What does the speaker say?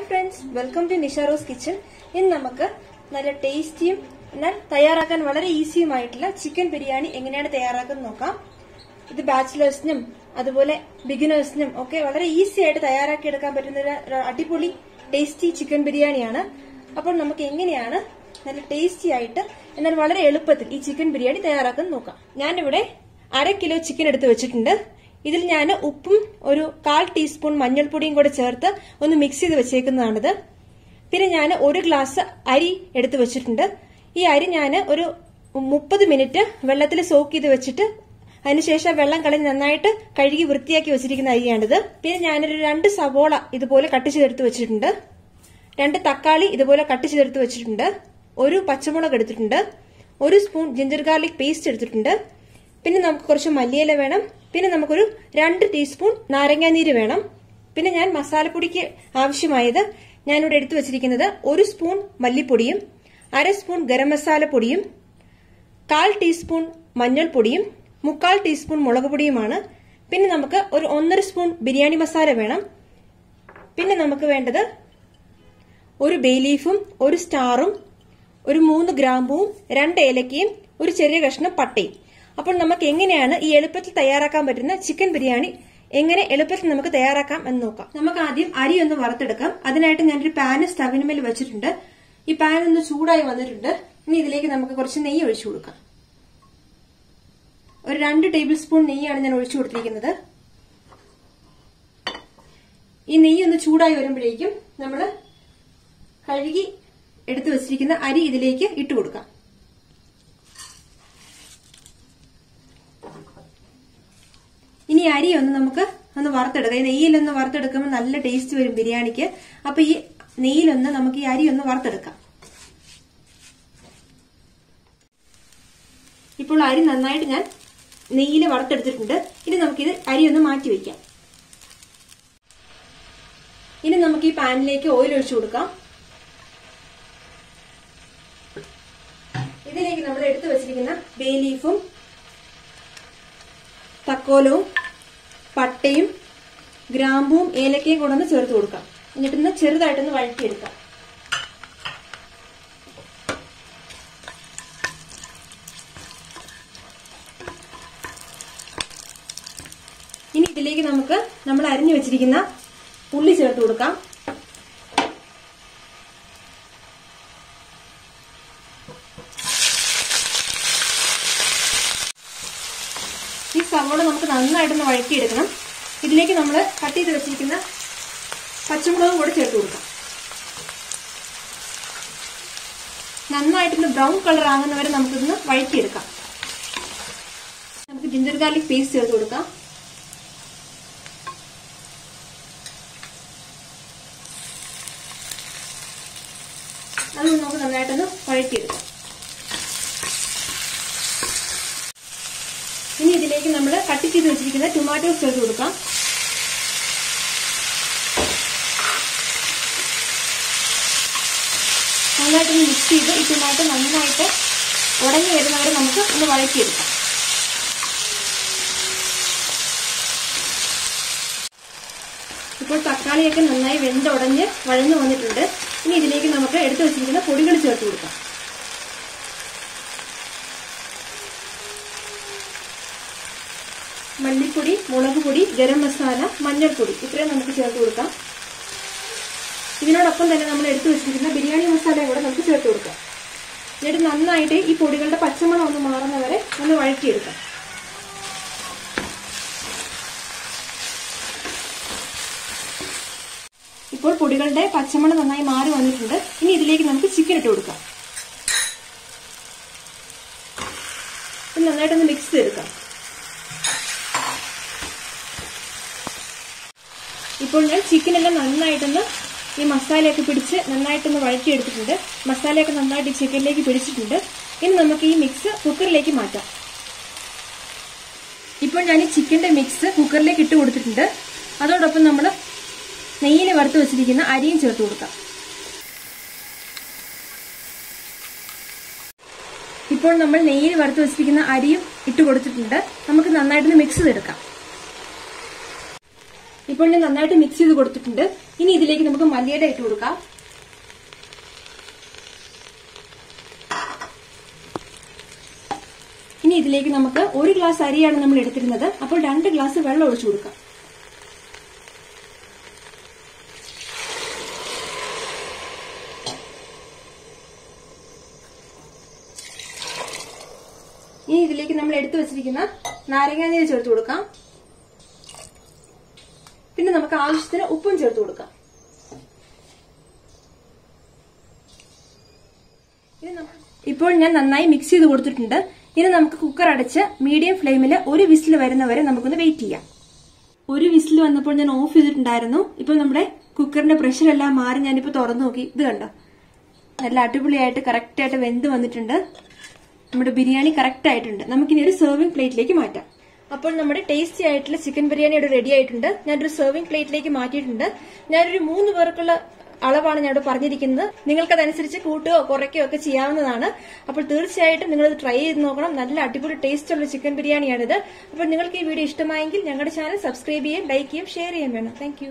Hi friends welcome to Nisharose kitchen. ഇന്ന് നമുക്ക് നല്ല ടേസ്റ്റിയും എന്നാൽ തയ്യാറാക്കാൻ വളരെ ഈസിയുമായിട്ടുള്ള ചിക്കൻ ബിരിയാണി എങ്ങനെയാണ് തയ്യാറാക്കുന്നത് നോക്കാം. ഇത് ബാച്ചിലേഴ്സിനും അതുപോലെ ബിഗിനേഴ്സിനും ഒക്കെ വളരെ ഈസി ആയിട്ട് തയ്യാറാക്കി എടുക്കാൻ പറ്റുന്ന ഒരു അടിപൊളി ടേസ്റ്റി ചിക്കൻ ബിരിയാണിയാണ്. അപ്പോൾ നമുക്ക് എങ്ങനെയാണ് നല്ല ടേസ്റ്റി ആയിട്ട് എന്നാൽ വളരെ എളുപ്പത്തിൽ ഈ ചിക്കൻ ബിരിയാണി തയ്യാറാക്കുന്നത് നോക്കാം. ഞാനിവിടെ അര കിലോ ചിക്കൻ എടുത്ത് വെച്ചിട്ടുണ്ട്. ഇതിൽ ഞാൻ ഉപ്പും ഒരു കാൽ ടീസ്പൂൺ മഞ്ഞൾപ്പൊടിയും കൂടെ ചേർത്ത് ഒന്ന് മിക്സ് ചെയ്ത് വെച്ചേക്കുന്നതാണിത്. പിന്നെ ഞാൻ ഒരു ഗ്ലാസ് അരി എടുത്ത് വെച്ചിട്ടുണ്ട്. ഈ അരി ഞാൻ ഒരു മുപ്പത് മിനിറ്റ് വെള്ളത്തിൽ സോക്ക് ചെയ്ത് വെച്ചിട്ട് അതിനുശേഷം വെള്ളം കളഞ്ഞ് നന്നായിട്ട് കഴുകി വൃത്തിയാക്കി വെച്ചിരിക്കുന്ന അരിയാണിത്. പിന്നെ ഞാനൊരു രണ്ട് സവോള ഇതുപോലെ കട്ട് ചെയ്തെടുത്ത് വെച്ചിട്ടുണ്ട്. രണ്ട് തക്കാളി ഇതുപോലെ കട്ട് ചെയ്തെടുത്ത് വെച്ചിട്ടുണ്ട്. ഒരു പച്ചമുളക് എടുത്തിട്ടുണ്ട്. ഒരു സ്പൂൺ ജിഞ്ചർ ഗാർലിക് പേസ്റ്റ് എടുത്തിട്ടുണ്ട്. പിന്നെ നമുക്ക് കുറച്ച് മല്ലിയില വേണം. പിന്നെ നമുക്കൊരു രണ്ട് ടീസ്പൂൺ നാരങ്ങാനീര് വേണം. പിന്നെ ഞാൻ മസാലപ്പൊടിക്ക് ആവശ്യമായത് ഞാനിവിടെ എടുത്തു വച്ചിരിക്കുന്നത് ഒരു സ്പൂൺ മല്ലിപ്പൊടിയും അര സ്പൂൺ ഗരം മസാല പൊടിയും കാൽ ടീസ്പൂൺ മഞ്ഞൾപ്പൊടിയും മുക്കാൽ ടീസ്പൂൺ മുളക് പൊടിയുമാണ്. പിന്നെ നമുക്ക് ഒരു ഒന്നര സ്പൂൺ ബിരിയാണി മസാല വേണം. പിന്നെ നമുക്ക് വേണ്ടത് ഒരു ബേ ലീഫും ഒരു സ്റ്റാറും ഒരു മൂന്ന് ഗ്രാമ്പുവും രണ്ട് ഏലക്കയും ഒരു ചെറിയ കഷ്ണം പട്ടയും. അപ്പോൾ നമുക്ക് എങ്ങനെയാണ് ഈ എളുപ്പത്തിൽ തയ്യാറാക്കാൻ പറ്റുന്ന ചിക്കൻ ബിരിയാണി? എങ്ങനെ എളുപ്പത്തിൽ നമുക്ക് തയ്യാറാക്കാം എന്ന് നോക്കാം. നമുക്ക് ആദ്യം അരി ഒന്ന് വറുത്തെടുക്കാം. അതിനായിട്ട് ഞാനൊരു പാന് സ്റ്റവിനുമേൽ വെച്ചിട്ടുണ്ട്. ഈ പാൻ ഒന്ന് ചൂടായി വന്നിട്ടുണ്ട്. ഇനി ഇതിലേക്ക് നമുക്ക് കുറച്ച് നെയ്യ് ഒഴിച്ചു കൊടുക്കാം. ഒരു രണ്ട് ടേബിൾ സ്പൂൺ നെയ്യാണ് ഞാൻ ഒഴിച്ചു കൊടുത്തിരിക്കുന്നത്. ഈ നെയ്യ് ഒന്ന് ചൂടായി വരുമ്പോഴേക്കും നമ്മൾ കഴുകി എടുത്തു വെച്ചിരിക്കുന്ന അരി ഇതിലേക്ക് ഇട്ട് കൊടുക്കാം. അരി ഒന്ന് നമുക്ക് ഒന്ന് വറുത്തെടുക്കാം. ഈ നെയ്യിലൊന്ന് വറുത്തെടുക്കുമ്പോൾ നല്ല ടേസ്റ്റ് വരും ബിരിയാണിക്ക്. അപ്പൊ ഈ നെയ്യിലൊന്ന് നമുക്ക് ഈ അരി ഒന്ന് വറുത്തെടുക്കാം. ഇപ്പോൾ അരി നന്നായിട്ട് ഞാൻ നെയ്യിൽ വറുത്തെടുത്തിട്ടുണ്ട്. ഇനി നമുക്കിത് അരി ഒന്ന് മാറ്റി വെക്കാം. ഇനി നമുക്ക് ഈ പാനിലേക്ക് ഓയിൽ ഒഴിച്ചു കൊടുക്കാം. ഇതിലേക്ക് നമ്മൾ എടുത്തു വെച്ചിരിക്കുന്ന ബേ ലീഫും തക്കോലവും പട്ടയും ഗ്രാമ്പുവും ഏലക്കയും കൂടെ ഒന്ന് ചേർത്ത് കൊടുക്കാം. എന്നിട്ടൊന്ന് ചെറുതായിട്ടൊന്ന് വഴറ്റിയെടുക്കാം. ഇനി ഇതിലേക്ക് നമുക്ക് നമ്മൾ അരിഞ്ഞു വെച്ചിരിക്കുന്ന ഉള്ളി ചേർത്ത് കൊടുക്കാം. സവോള നമുക്ക് നന്നായിട്ടൊന്ന് വഴക്കിയെടുക്കണം ഇതിലേക്ക് നമ്മൾ കട്ട് ചെയ്ത് വെച്ചിരിക്കുന്ന പച്ചമുളകും കൂടെ ചേർത്ത് കൊടുക്കാം. നന്നായിട്ടൊന്ന് ബ്രൗൺ കളർ ആകുന്ന ആകുന്നവരെ നമുക്കിതൊന്ന് വഴറ്റിയെടുക്കാം. നമുക്ക് ജിഞ്ചർ ഗാർലിക് പേസ്റ്റ് ചേർത്ത് കൊടുക്കാം. അത് നമുക്ക് നന്നായിട്ടൊന്ന് വഴറ്റിയെടുക്കാം. ഇനി ഇതിലേക്ക് നമ്മൾ കട്ട് ചെയ്ത് വെച്ചിരിക്കുന്ന ടൊമാറ്റോ ചേർത്ത് കൊടുക്കാം. നന്നായിട്ടൊന്ന് മിക്സ് ചെയ്ത് ഈ ടൊമാറ്റോ നന്നായിട്ട് ഉടഞ്ഞു വരുന്നവരെ നമുക്ക് ഒന്ന് വഴക്കിയെടുക്കാം ഇപ്പോൾ തക്കാളിയൊക്കെ നന്നായി വെന്തുടഞ്ഞ് വഴന്നു വന്നിട്ടുണ്ട്. ഇനി ഇതിലേക്ക് നമുക്ക് എടുത്തു വെച്ചിരിക്കുന്ന പൊടികൾ ചേർത്ത് കൊടുക്കാം. മല്ലിപ്പൊടി മുളക് പൊടി ഗരം മസാല മഞ്ഞൾപ്പൊടി. ഇത്രയും നമുക്ക് ചേർത്ത് കൊടുക്കാം. ഇതിനോടൊപ്പം തന്നെ നമ്മൾ എടുത്തു വെച്ചിരിക്കുന്ന ബിരിയാണി മസാലയും കൂടെ നമുക്ക് ചേർത്ത് കൊടുക്കാം. എന്നിട്ട് നന്നായിട്ട് ഈ പൊടികളുടെ പച്ചമണം ഒന്ന് മാറുന്നവരെ ഒന്ന് വഴറ്റിയെടുക്കാം. ഇപ്പോൾ പൊടികളുടെ പച്ചമണം നന്നായി മാറി വന്നിട്ടുണ്ട്. ഇനി ഇതിലേക്ക് നമുക്ക് ചിക്കൻ ഇട്ട് കൊടുക്കാം. നന്നായിട്ടൊന്ന് മിക്സ് ചെയ്തെടുക്കാം. ഇപ്പോൾ ഞാൻ ചിക്കനെല്ലാം നന്നായിട്ടൊന്ന് ഈ മസാലയൊക്കെ പിടിച്ച് നന്നായിട്ടൊന്ന് വഴറ്റിയെടുത്തിട്ടുണ്ട്. മസാലയൊക്കെ നന്നായിട്ട് ചിക്കനിലേക്ക് പിടിച്ചിട്ടുണ്ട്. ഇനി നമുക്ക് ഈ മിക്സ് കുക്കറിലേക്ക് മാറ്റാം. ഇപ്പോൾ ഞാൻ ഈ ചിക്കന്റെ മിക്സ് കുക്കറിലേക്ക് ഇട്ട് കൊടുത്തിട്ടുണ്ട്. അതോടൊപ്പം നമ്മൾ നെയ്യിൽ വറുത്ത് വെച്ചിരിക്കുന്ന അരിയും ചേർത്ത് കൊടുക്കാം. ഇപ്പോൾ നമ്മൾ നെയ്യിൽ വറുത്ത് വെച്ചിരിക്കുന്ന അരിയും ഇട്ട് കൊടുത്തിട്ടുണ്ട്. നമുക്ക് നന്നായിട്ടൊന്ന് മിക്സ് ചെയ്തെടുക്കാം. ഇപ്പോൾ ഞാൻ നന്നായിട്ട് മിക്സ് ചെയ്ത് കൊടുത്തിട്ടുണ്ട്. ഇനി ഇതിലേക്ക് നമുക്ക് മല്ലിയുടെ ഇട്ട് കൊടുക്കാം. ഇനി ഇതിലേക്ക് നമുക്ക് ഒരു ഗ്ലാസ് അരിയാണ് നമ്മൾ എടുത്തിരുന്നത്. അപ്പോൾ രണ്ട് ഗ്ലാസ് വെള്ളം ഒഴിച്ചു കൊടുക്കാം. ഇനി ഇതിലേക്ക് നമ്മൾ എടുത്തു വെച്ചിരിക്കുന്ന നാരങ്ങാനീര് ചേർത്ത് കൊടുക്കാം. പിന്നെ നമുക്ക് ആവശ്യത്തിന് ഉപ്പും ചേർത്ത് കൊടുക്കാം. ഇപ്പോൾ ഞാൻ നന്നായി മിക്സ് ചെയ്ത് കൊടുത്തിട്ടുണ്ട്. ഇനി നമുക്ക് കുക്കർ അടച്ച് മീഡിയം ഫ്ലെയിമിൽ ഒരു വിസിൽ വരുന്നവരെ നമുക്കൊന്ന് വെയിറ്റ് ചെയ്യാം. ഒരു വിസിൽ വന്നപ്പോൾ ഞാൻ ഓഫ് ചെയ്തിട്ടുണ്ടായിരുന്നു. ഇപ്പൊ നമ്മുടെ കുക്കറിന്റെ പ്രഷർ എല്ലാം മാറി ഞാനിപ്പോ തുറന്നു നോക്കി. ഇത് കണ്ടോ? നല്ല അടിപൊളിയായിട്ട് കറക്റ്റ് ആയിട്ട് വെന്ത് വന്നിട്ടുണ്ട്. നമ്മുടെ ബിരിയാണി കറക്റ്റ് ആയിട്ടുണ്ട്. നമുക്കിനി ഒരു സെർവിംഗ് പ്ലേറ്റിലേക്ക് മാറ്റാം. അപ്പോൾ നമ്മുടെ ടേസ്റ്റി ആയിട്ടുള്ള ചിക്കൻ ബിരിയാണി ഇവിടെ റെഡി ആയിട്ടുണ്ട്. ഞാനൊരു സെർവിംഗ് പ്ലേറ്റിലേക്ക് മാറ്റിയിട്ടുണ്ട്. ഞാനൊരു മൂന്ന് പേർക്കുള്ള അളവാണ് ഞാൻ പറഞ്ഞിരിക്കുന്നത്. നിങ്ങൾക്ക് അതനുസരിച്ച് കൂട്ടുകയോ കുറയ്ക്കുകയോ ഒക്കെ ചെയ്യാവുന്നതാണ്. അപ്പോൾ തീർച്ചയായിട്ടും നിങ്ങൾ ഇത് ട്രൈ ചെയ്ത് നോക്കണം. നല്ല അടിപൊളി ടേസ്റ്റ് ഉള്ള ചിക്കൻ ബിരിയാണിയാണിത് അപ്പോൾ നിങ്ങൾക്ക് ഈ വീഡിയോ ഇഷ്ടമായെങ്കിൽ ഞങ്ങളുടെ ചാനൽ സബ്സ്ക്രൈബ് ചെയ്യാൻ ലൈക്ക് ചെയ്യാം ഷെയർ ചെയ്യാൻ വേണം. താങ്ക്